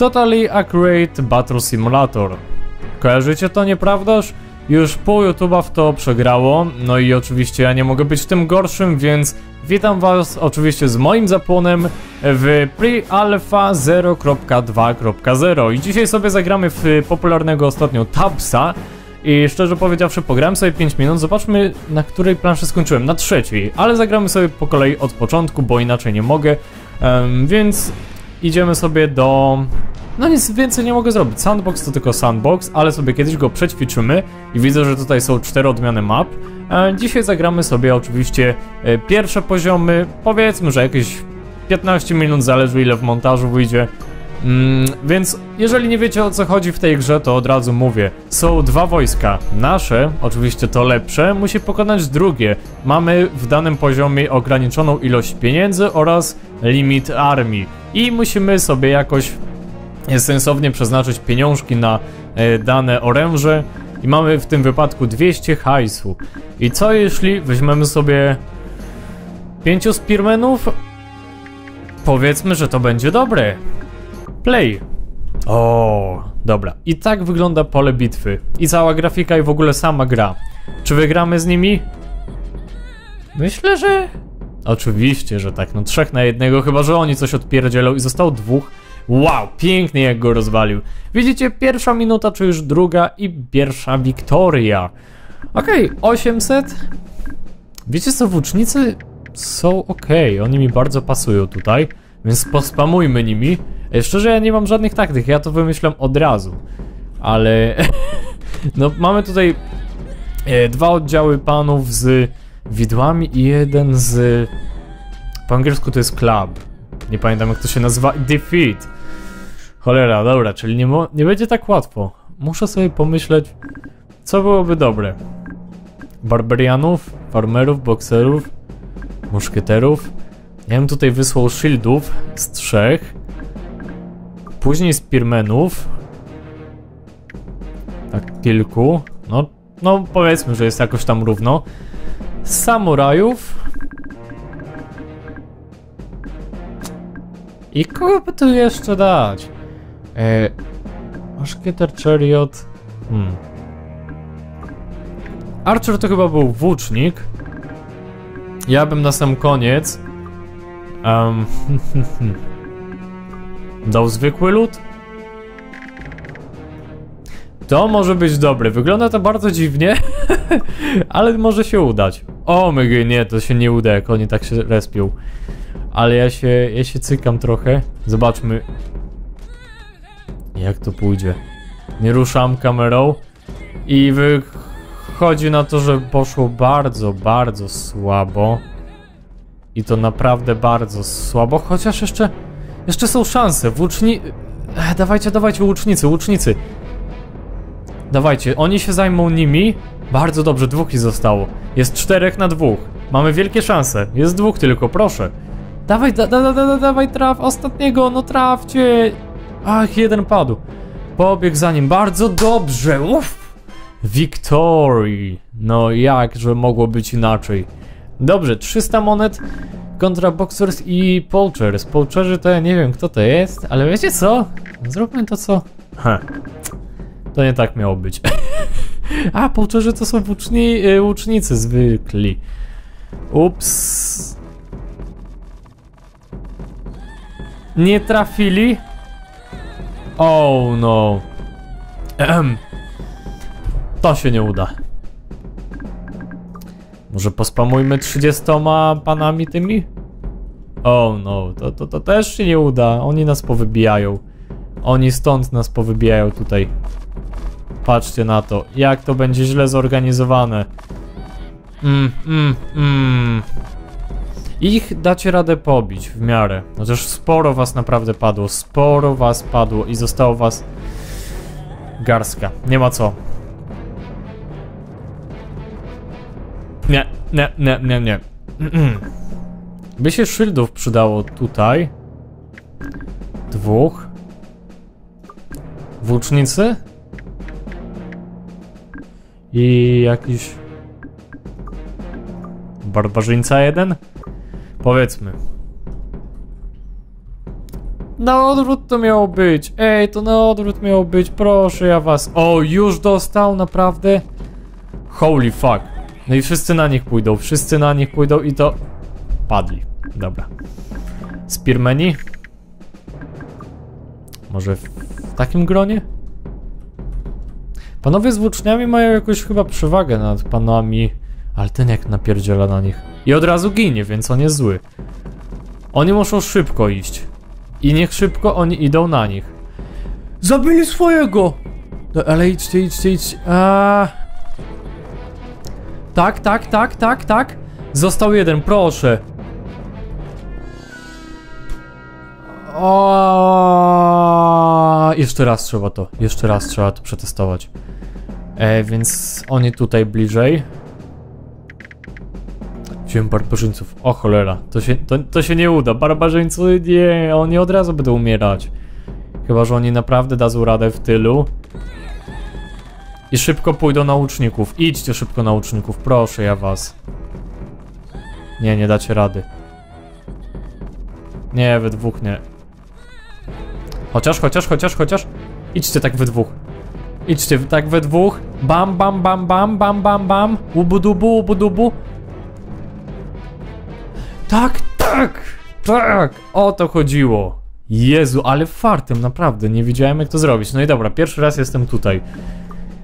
Totally Accurate Battle Simulator. Kojarzycie to, nieprawdaż? Już pół YouTube'a w to przegrało, no i oczywiście ja nie mogę być tym gorszym, więc witam was oczywiście z moim zapłonem w Pre-Alpha 0.2.0 i dzisiaj sobie zagramy w popularnego ostatnio Tabsa. I szczerze powiedziawszy pograłem sobie 5 minut, zobaczmy na której planszy skończyłem, na trzeciej, ale zagramy sobie po kolei od początku, bo inaczej nie mogę, um, więc idziemy sobie do no nic więcej nie mogę zrobić. Sandbox to tylko sandbox, ale sobie kiedyś go przećwiczymy i widzę, że tutaj są cztery odmiany map. E, dzisiaj zagramy sobie oczywiście e, pierwsze poziomy, powiedzmy, że jakieś 15 minut, zależy ile w montażu wyjdzie. Mm, więc jeżeli nie wiecie o co chodzi w tej grze, to od razu mówię. Są dwa wojska. Nasze, oczywiście to lepsze, musi pokonać drugie. Mamy w danym poziomie ograniczoną ilość pieniędzy oraz limit armii. I musimy sobie jakoś sensownie przeznaczyć pieniążki na e, dane oręże i mamy w tym wypadku 200 hajsu. I co jeśli weźmiemy sobie 5 spearmenów? Powiedzmy, że to będzie dobre. Play. O, dobra. I tak wygląda pole bitwy. I cała grafika i w ogóle sama gra. Czy wygramy z nimi? Myślę, że... Oczywiście, że tak. No trzech na jednego, chyba że oni coś odpierdzielą i zostało dwóch. Wow, pięknie jak go rozwalił. Widzicie, pierwsza minuta, czy już druga i pierwsza wiktoria. Okej, okay, 800. Wiecie co, włócznicy są ok, oni mi bardzo pasują tutaj, więc pospamujmy nimi. Szczerze, ja nie mam żadnych taktyk, ja to wymyślam od razu. Ale... no, mamy tutaj e, dwa oddziały panów z widłami i jeden z... Po angielsku to jest club. Nie pamiętam jak to się nazywa. Defeat. Cholera, dobra, czyli nie, nie będzie tak łatwo. Muszę sobie pomyśleć, co byłoby dobre. Barbarianów, farmerów, bokserów, muszkieterów. Ja bym tutaj wysłał shieldów z trzech. Później spearmenów. Tak kilku. No, no powiedzmy, że jest jakoś tam równo. Samurajów. I kogo by tu jeszcze dać? E, Muszkieter Chariot. Hmm. Archer to chyba był włócznik. Ja bym na sam koniec. Um, dał zwykły lód? To może być dobre. Wygląda to bardzo dziwnie, ale może się udać. O my nie, to się nie uda, jak oni tak się respią. Ale ja się, ja się cykam trochę. Zobaczmy, jak to pójdzie. Nie ruszam kamerą i wychodzi na to, że poszło bardzo, bardzo słabo. I to naprawdę bardzo słabo, chociaż jeszcze, jeszcze są szanse. Włóczni... Ech, dawajcie, dawajcie, łucznicy, łucznicy. Dawajcie, oni się zajmą nimi. Bardzo dobrze, dwóch ich zostało. Jest czterech na dwóch. Mamy wielkie szanse. Jest dwóch tylko, proszę. Dawaj, da, da, da, da, dawaj, traf ostatniego, no trafcie. Ach, jeden padł. Pobiegł za nim, bardzo dobrze, uff. Victory. No jakże mogło być inaczej. Dobrze, 300 monet kontra Boxers i Poachers. Poacherzy to ja nie wiem kto to jest, ale wiecie co? Zróbmy to co... Heh. To nie tak miało być. A, Poacherzy to są włóczni, y, łucznicy zwykli. Ups. Nie trafili? Oh no. Ehem. To się nie uda. Może pospamujmy 30 panami tymi? Oh no, to, to, to też się nie uda. Oni nas powybijają. Oni stąd nas powybijają tutaj. Patrzcie na to. Jak to będzie źle zorganizowane. Mm, mm, mm. Ich dacie radę pobić w miarę. Chociaż sporo was naprawdę padło. Sporo was padło i zostało was garstka. Nie ma co. Nie, nie, nie, nie, nie. By się szyldów przydało tutaj. Dwóch. Włócznicy. I jakiś... Barbarzyńca jeden? Powiedzmy. Na odwrót to miało być. Ej, to na odwrót miało być. Proszę ja was. O, już dostał, naprawdę? Holy fuck. No i wszyscy na nich pójdą. Wszyscy na nich pójdą i to... Padli. Dobra. Spearmeni? Może w, takim gronie? Panowie z włóczniami mają jakąś chyba przewagę nad panami, ale ten jak napierdziela na nich. I od razu ginie, więc on jest zły. Oni muszą szybko iść. I niech szybko oni idą na nich. Zabili swojego! No, ale idźcie, idźcie, idźcie. A... Tak, tak, tak, tak, tak. Został jeden, proszę. O, jeszcze raz trzeba to, jeszcze raz trzeba to przetestować. E, więc oni tutaj bliżej. Wziąłem barbarzyńców. O cholera, to się, to, to się nie uda. Barbarzyńcy nie, oni od razu będą umierać. Chyba, że oni naprawdę dadzą radę w tylu. I szybko pójdą na łuczników. Idźcie szybko na łuczników, proszę ja was. Nie, nie dacie rady. Nie, we dwóch nie. Chociaż, chociaż, chociaż, chociaż. Idźcie tak we dwóch. Idźcie tak we dwóch. Bam, bam, bam, bam, bam, bam, bam. Ubudubu, ubudubu. Tak, tak, tak. O to chodziło. Jezu, ale fartem, naprawdę. Nie wiedziałem jak to zrobić. No i dobra, pierwszy raz jestem tutaj.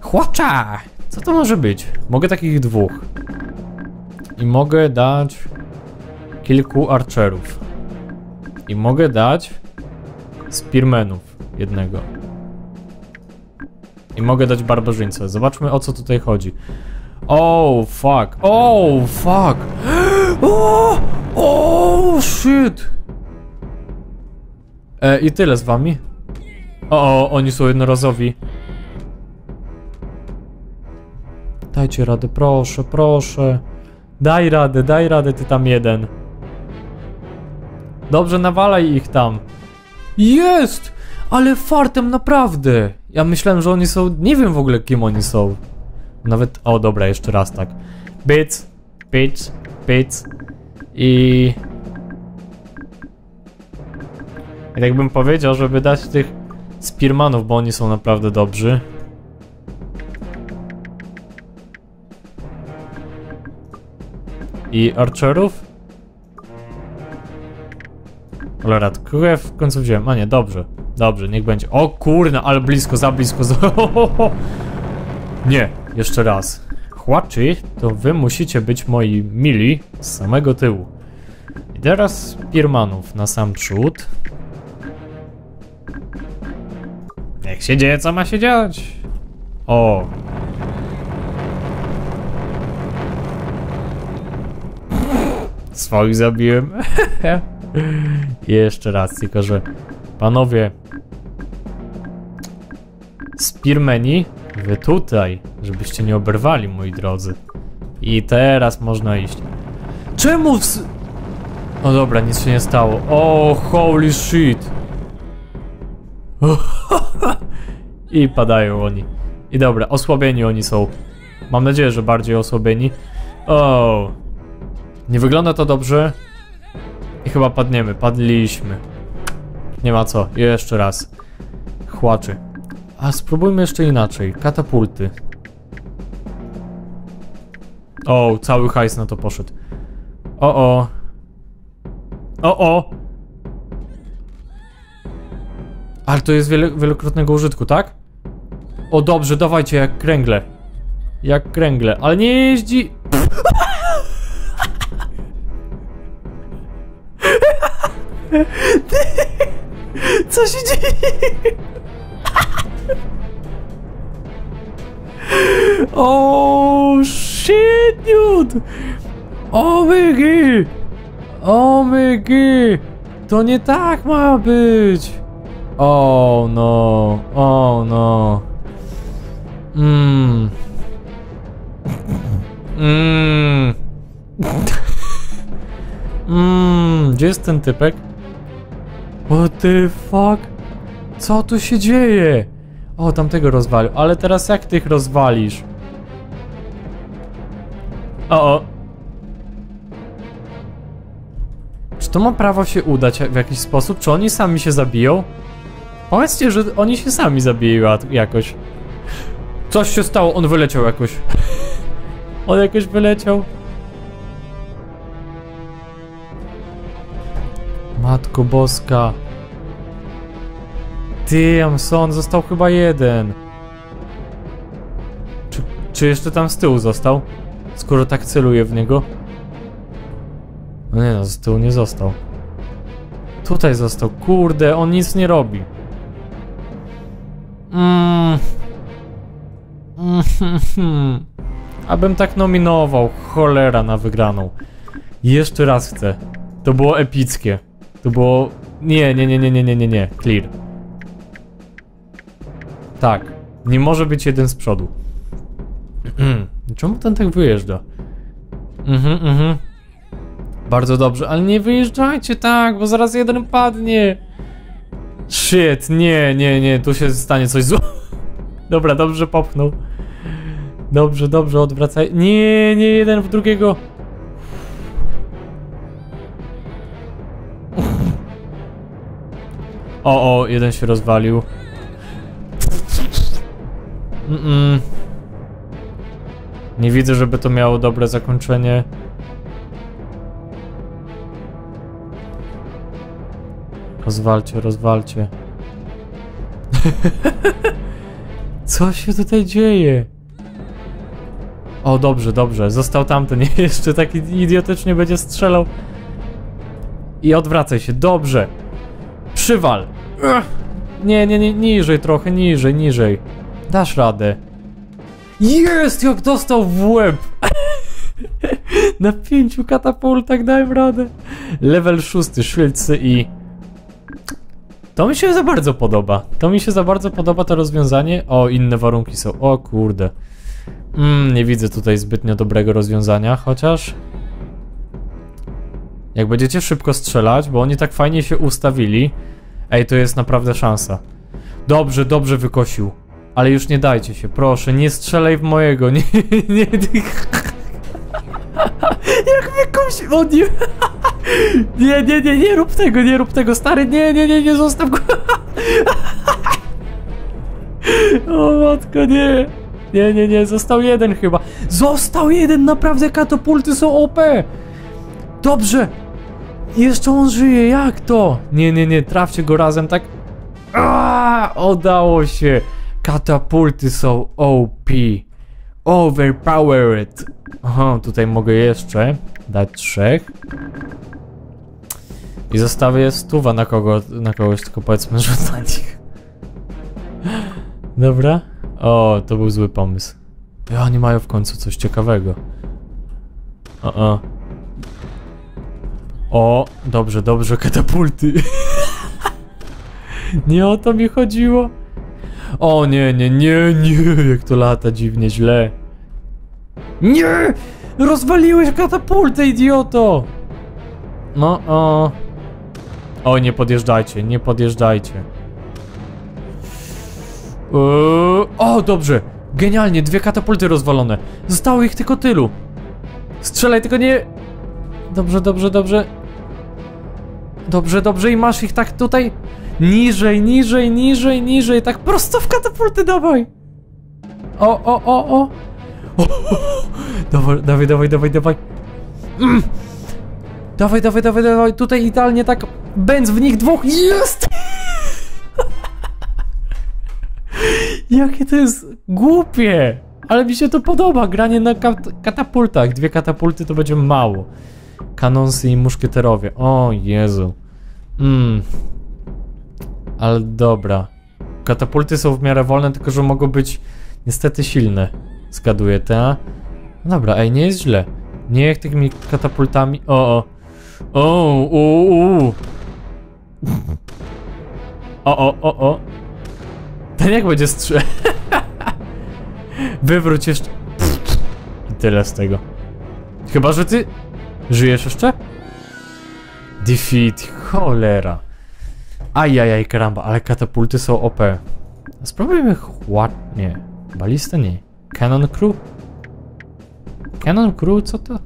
Chłopcza! Co to może być? Mogę takich dwóch. I mogę dać kilku archerów. I mogę dać spearmenów jednego. I mogę dać barbarzyńcę. Zobaczmy o co tutaj chodzi. Oh fuck. Oh fuck. Oh, oh shit. E, I tyle z wami. O, o, oni są jednorazowi. Dajcie radę, proszę, proszę. Daj radę, daj radę, ty tam jeden. Dobrze, nawalaj ich tam. Jest! Ale fartem naprawdę! Ja myślałem, że oni są... Nie wiem w ogóle kim oni są. Nawet... O, dobra, jeszcze raz tak. Bits, bits, bits. I... I tak bym powiedział, żeby dać tych Spearmanów, bo oni są naprawdę dobrzy. I Archerów? Cholera, kogo ja w końcu wziąłem? A nie, dobrze. Dobrze, niech będzie. O kurna, ale blisko, za blisko. Za... Nie, jeszcze raz. Chłaczy, to wy musicie być moi mili z samego tyłu. I teraz Pirmanów na sam przód. Jak się dzieje, co ma się dziać? O. Swoich zabiłem. Jeszcze raz, tylko że panowie Spearmeni, wy tutaj, żebyście nie oberwali, moi drodzy. I teraz można iść. Czemu w... O dobra, nic się nie stało. O, holy shit. I padają oni. I dobra, osłabieni oni są. Mam nadzieję, że bardziej osłabieni. O, nie wygląda to dobrze. I chyba padniemy. Padliśmy. Nie ma co. Jeszcze raz. Chłaczy. A spróbujmy jeszcze inaczej. Katapulty. O, cały hajs na to poszedł. O, o. O, o. Ale to jest wielokrotnego użytku, tak? O, dobrze, dawajcie, jak kręgle. Jak kręgle, ale nie jeździ... Co się dzieje? Oh shit, dude! Omygi! Omygi! To nie tak ma być! Oh no, oh no. Mmm. Mmm. Mmm, gdzie jest ten typek? What the fuck? Co tu się dzieje? O, tamtego rozwalił. Ale teraz jak tych rozwalisz? O, o. Czy to ma prawo się udać w jakiś sposób? Czy oni sami się zabiją? Powiedzcie, że oni się sami zabiją jakoś. Coś się stało, on wyleciał jakoś. on jakoś wyleciał. Matko Boska. Damn, son, został chyba jeden. Czy, czy jeszcze tam z tyłu został? Skoro tak celuje w niego. No nie no, z tyłu nie został. Tutaj został. Kurde, on nic nie robi. Mm. Mm. Abym tak nominował. Cholera na wygraną. Jeszcze raz chcę. To było epickie. To było... Nie, nie, nie, nie, nie, nie, nie, nie. Clear. Tak. Nie może być jeden z przodu. Czemu ten tak wyjeżdża? Mhm, mhm. Bardzo dobrze, ale nie wyjeżdżajcie tak, bo zaraz jeden padnie. Shit, nie, nie, nie, tu się stanie coś złego. Dobra, dobrze popchnął. Dobrze, dobrze, odwracaj. Nie, nie, jeden w drugiego. O, o, jeden się rozwalił. Mm -mm. Nie widzę, żeby to miało dobre zakończenie. Rozwalcie, rozwalcie. Co się tutaj dzieje? O, dobrze, dobrze. Został tamten. Jeszcze taki idiotycznie będzie strzelał. I odwracaj się. Dobrze. Przywal. Nie, nie, nie, niżej trochę, niżej, niżej. Dasz radę. Jest! Jak dostał w łeb! Na pięciu katapultach dałem radę. Level szósty, szylcy i... To mi się za bardzo podoba. To mi się za bardzo podoba to rozwiązanie. O, inne warunki są. O kurde. Mm, nie widzę tutaj zbytnio dobrego rozwiązania, chociaż... Jak będziecie szybko strzelać, bo oni tak fajnie się ustawili. Ej, to jest naprawdę szansa. Dobrze, dobrze wykosił. Ale już nie dajcie się, proszę, nie strzelaj w mojego, nie, nie, nie. Jak wykosił, o nie. Nie, nie, nie, nie rób tego, nie rób tego, stary, nie, nie, nie, nie, zostaw go. O matko, nie. Nie, nie, nie, został jeden chyba. Został jeden, naprawdę katapulty są OP. Dobrze. Jeszcze on żyje, jak to? Nie, nie, nie, trafcie go razem tak. Aaaa, udało się. Katapulty są OP. Overpowered. Aha, tutaj mogę jeszcze dać trzech. I zostawię stuwa na kogo, na kogoś, tylko powiedzmy, że na nich. Dobra. O, to był zły pomysł. Oni mają w końcu coś ciekawego. O, o. O, dobrze, dobrze, katapulty. nie o to mi chodziło. O nie, nie, nie, nie, jak to lata dziwnie źle. Nie! Rozwaliłeś katapultę, idioto! No, o. O, nie podjeżdżajcie, nie podjeżdżajcie. Eee, o, dobrze. Genialnie, dwie katapulty rozwalone. Zostało ich tylko tylu. Strzelaj, tylko nie... Dobrze, dobrze, dobrze. Dobrze, dobrze i masz ich tak tutaj niżej, niżej, niżej, niżej, tak prosto w katapulty dawaj. O, o, o, o. o, Dawaj, dawaj, dawaj, dawaj, dawaj. Mm. Dawaj, dawaj, dawaj, dawaj, tutaj idealnie tak będz w nich dwóch. Jest! Jakie to jest głupie! Ale mi się to podoba, granie na kat katapultach. Dwie katapulty to będzie mało. Kanonsy i muszkieterowie. O Jezu. Mmm. Ale dobra. Katapulty są w miarę wolne, tylko że mogą być niestety silne. Zgaduję, te. No dobra, ej, nie jest źle. Nie jak tymi katapultami. O, o. O, u, u. O, o, o, o. Ten jak będzie strzel. Wywróć jeszcze. I tyle z tego. Chyba, że ty żyjesz jeszcze? Defeat, cholera. Ajajaj, karamba, ale katapulty są OP. Spróbujmy chład... nie. Balistę nie. Cannon Crew? Cannon Crew, co to?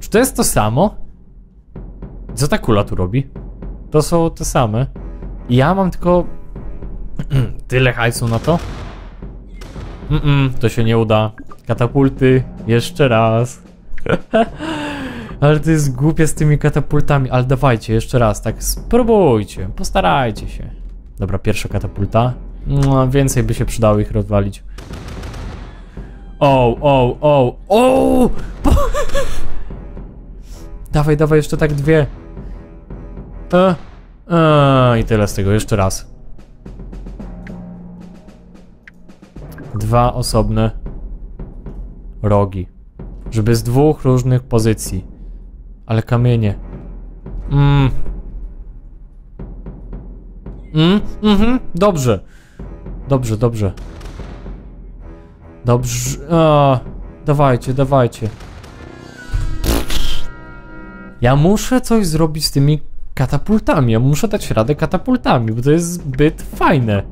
Czy to jest to samo? Co ta kula tu robi? To są te same. Ja mam tylko... Tyle hajsu na to? Mm, -mm to się nie uda. Katapulty, jeszcze raz. ale to jest głupie z tymi katapultami, ale dawajcie, jeszcze raz, tak spróbujcie, postarajcie się. Dobra, pierwsza katapulta. No, więcej by się przydało ich rozwalić. O, o, o, o! dawaj, dawaj, jeszcze tak dwie. E, e, I tyle z tego, jeszcze raz. Dwa osobne rogi. Żeby z dwóch różnych pozycji. Ale kamienie. Mmm. Mm, mhm, dobrze. Dobrze, dobrze. Dobrze. A, dawajcie, dawajcie. Ja muszę coś zrobić z tymi katapultami. Ja muszę dać radę katapultami, bo to jest zbyt fajne.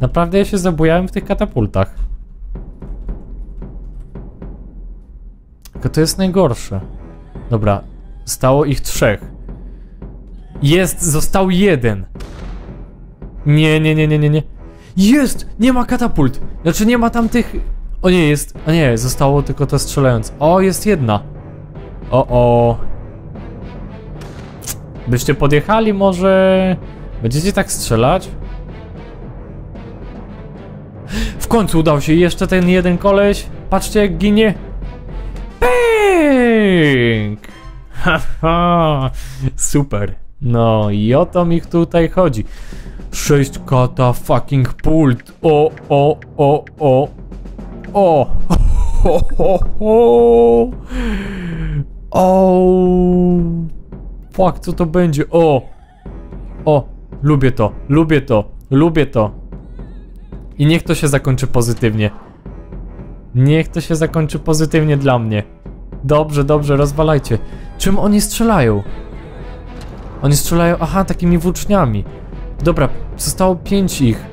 Naprawdę ja się zabujałem w tych katapultach. Tylko to jest najgorsze. Dobra, stało ich trzech. Jest, został jeden. Nie, nie, nie, nie, nie, nie. Jest! Nie ma katapult! Znaczy nie ma tam tych... O nie, jest... A nie, zostało tylko to strzelając. O, jest jedna. O, o. Byście podjechali może... Będziecie tak strzelać? W końcu udał się jeszcze ten jeden koleś. Patrzcie jak ginie. Pink! Haha, super. No i o to mi tutaj chodzi. Sześć kata fucking pult. O, o, o, o. O. Ho. O. Fuck, co to będzie? O. O. Lubię to, lubię to, lubię to. I niech to się zakończy pozytywnie. Niech to się zakończy pozytywnie dla mnie. Dobrze, dobrze, rozwalajcie. Czym oni strzelają? Oni strzelają, aha, takimi włóczniami. Dobra, zostało pięć ich.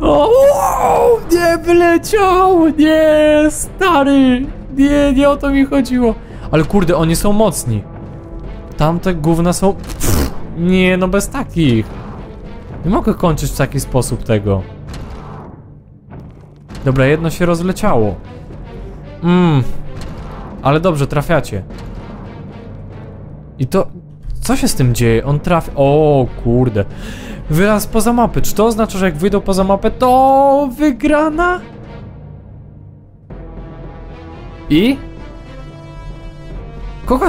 O, nie wyleciał! Nie, stary! Nie, nie o to mi chodziło. Ale kurde, oni są mocni. Tamte gówna są... Pff, nie, no bez takich. Nie mogę kończyć w taki sposób tego. Dobra, jedno się rozleciało. Mmm. Ale dobrze, trafiacie. I to... Co się z tym dzieje? On trafi... O kurde. Wyraz poza mapy. Czy to oznacza, że jak wyjdą poza mapę, to wygrana? I? Kogo...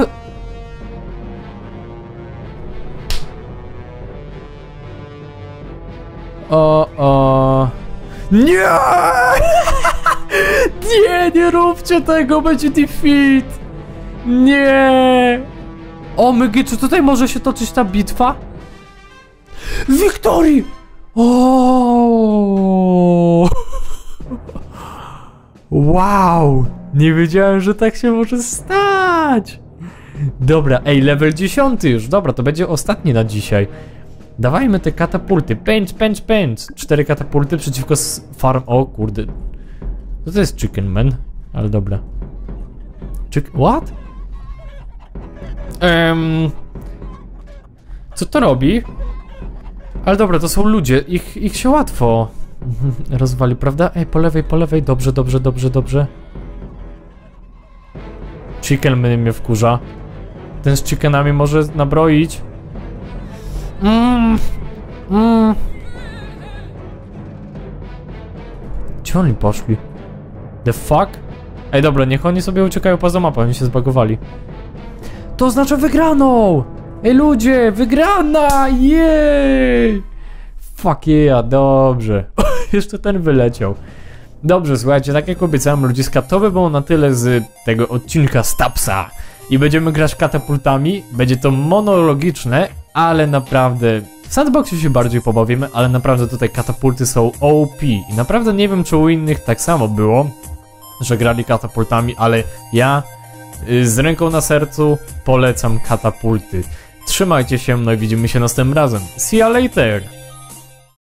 O, o... Nie! Nie, nie róbcie tego, będzie defeat! Nie! O, mygy, czy tutaj może się toczyć ta bitwa? Wiktorii! O! Wow! Nie wiedziałem, że tak się może stać! Dobra, ej, level 10 już. Dobra, to będzie ostatni na dzisiaj. Dawajmy te katapulty. Pęcz, pęcz, pęcz. Cztery katapulty przeciwko farm... O kurde. To jest Chicken Man? Ale dobra. Chick... What? Um, co to robi? Ale dobra, to są ludzie. Ich, ich się łatwo rozwali, prawda? Ej, po lewej, po lewej. Dobrze, dobrze, dobrze, dobrze. Chicken Man mnie wkurza. Ten z chickenami może nabroić. Mmm. Mmm. Gdzie oni poszli? The fuck? Ej, dobra, niech oni sobie uciekają poza mapą, oni się zbagowali. To oznacza wygraną! Ej, ludzie, wygrana! Jej! Fuck yeah, dobrze. Jeszcze ten wyleciał. Dobrze, słuchajcie, tak jak obiecałem ludziska, to by było na tyle z tego odcinka Stapsa. I będziemy grać katapultami. Będzie to monologiczne, ale naprawdę w sandboxie się bardziej pobawimy, ale naprawdę tutaj katapulty są OP i naprawdę nie wiem czy u innych tak samo było, że grali katapultami, ale ja y, z ręką na sercu polecam katapulty. Trzymajcie się, no i widzimy się następnym razem. See you later!